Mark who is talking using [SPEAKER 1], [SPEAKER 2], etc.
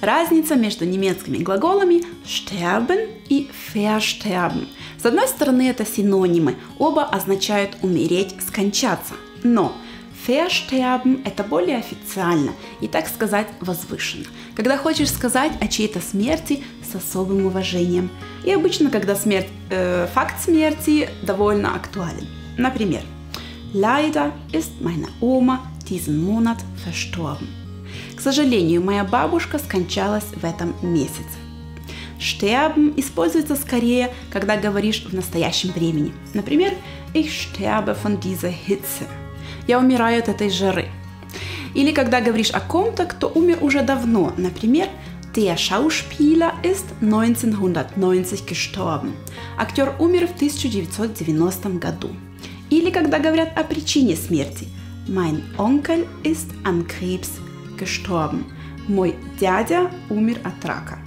[SPEAKER 1] Разница между немецкими глаголами sterben и versterben. С одной стороны, это синонимы, оба означают умереть, скончаться. Но versterben – это более официально и, так сказать, возвышенно. Когда хочешь сказать о чьей-то смерти с особым уважением. И обычно, когда смерть, э, факт смерти довольно актуален. Например, Leider ist meine Oma diesen Monat verstorben. К сожалению, моя бабушка скончалась в этом месяце. Sterben используется скорее, когда говоришь в настоящем времени. Например, ich sterbe von dieser Hitze. Я умираю от этой жары. Или когда говоришь о ком-то, кто умер уже давно. Например, der Schauspieler ist 1990 gestorben. Актер умер в 1990 году. Или когда говорят о причине смерти. Mein Onkel ist an Krebs gestorben. Мой дядя умер от рака.